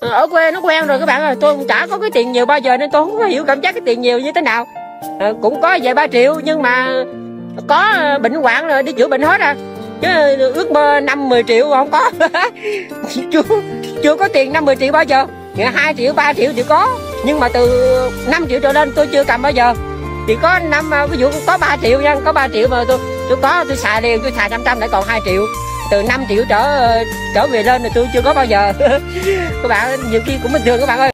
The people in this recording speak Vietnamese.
Ờ, ở quê nó quen rồi các bạn ơi. Tôi cũng chả có cái tiền nhiều bao giờ nên tôi không có hiểu cảm giác cái tiền nhiều như thế nào. À, cũng có vài ba triệu nhưng mà có ờ, bệnh hoạn rồi đi chữa bệnh hết à. Chứ ước mơ năm mười triệu không có. Chưa chưa có tiền năm mười triệu bao giờ. Dạ, hai triệu ba triệu thì có. Nhưng mà từ 5 triệu trở lên tôi chưa cầm bao giờ. Chỉ có năm ví dụ có 3 triệu nha có 3 triệu mà tôi tôi có tôi xài liền tôi xài trăm trăm lại còn 2 triệu từ 5 triệu trở trở về lên thì tôi chưa có bao giờ. Các bạn, nhiều khi cũng bình thường các bạn ơi.